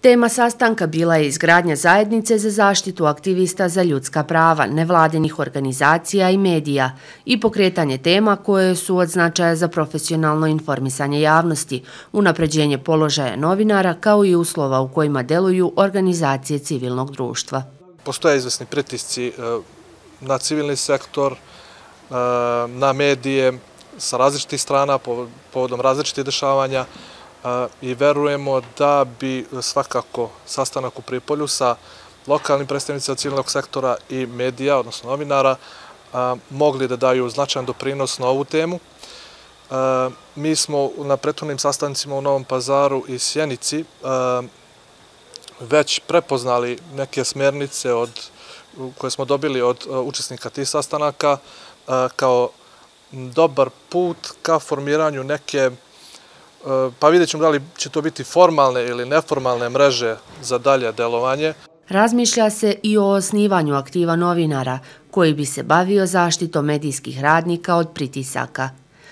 Tema sastanka bila je izgradnja zajednice za zaštitu aktivista za ljudska prava, nevladenih organizacija i medija i pokretanje tema koje su od značaja za profesionalno informisanje javnosti, unapređenje položaja novinara kao i uslova u kojima deluju organizacije civilnog društva. Postoje izvesni pritisci e, na civilni sektor, e, na medije sa različitih strana povodom različitih dešavanja, i verujemo da bi svakako sastanak u Pripolju sa lokalnim predstavnicima civilnog sektora i medija, odnosno novinara, mogli da daju značajan doprinos na ovu temu. Mi smo na prethodnim sastancima u Novom pazaru i Sjenici već prepoznali neke smernice koje smo dobili od učesnika tih sastanaka kao dobar put ka formiranju neke pa vidjet ćemo da li će to biti formalne ili neformalne mreže za dalje delovanje. Razmišlja se i o osnivanju aktiva novinara koji bi se bavio zaštitom medijskih radnika od pritisaka.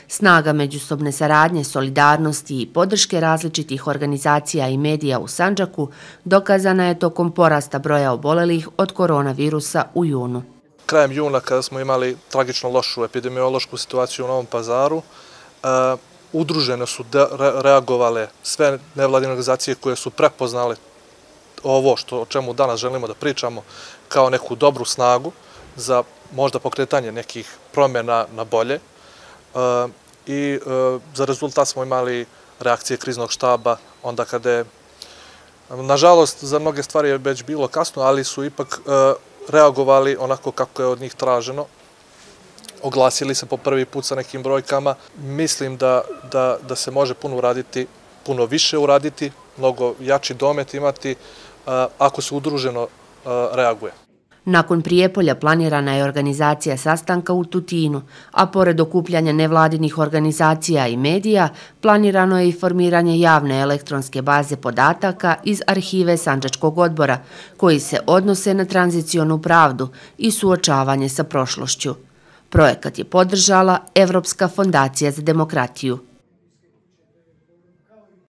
Snaga međusobne saradnje, solidarnosti i podrške različitih organizacija i medija u Sanđaku dokazana je tokom porasta broja obolelih od koronavirusa u junu. Krajem juna, kada smo imali tragično lošu epidemiološku situaciju u Novom pazaru, udružene su reagovale sve nevladine organizacije koje su prepoznale ovo što o čemu danas želimo da pričamo kao neku dobru snagu za možda pokretanje nekih promjena na bolje. E, I e, za rezultat smo imali reakcije kriznog štaba onda kada je, nažalost, za mnoge stvari je već bilo kasno, ali su ipak e, reagovali onako kako je od njih traženo oglasili se po prvi put sa nekim brojkama. Mislim da, da, da se može puno uraditi, puno više uraditi, mnogo jači domet imati ako se udruženo reaguje. Nakon Prijepolja planirana je organizacija sastanka u Tutinu, a pored okupljanja nevladinih organizacija i medija, planirano je i formiranje javne elektronske baze podataka iz arhive Sanđačkog odbora, koji se odnose na tranzicijonu pravdu i suočavanje sa prošlošću. Projekat je podržala Evropska fondacija za demokratiju.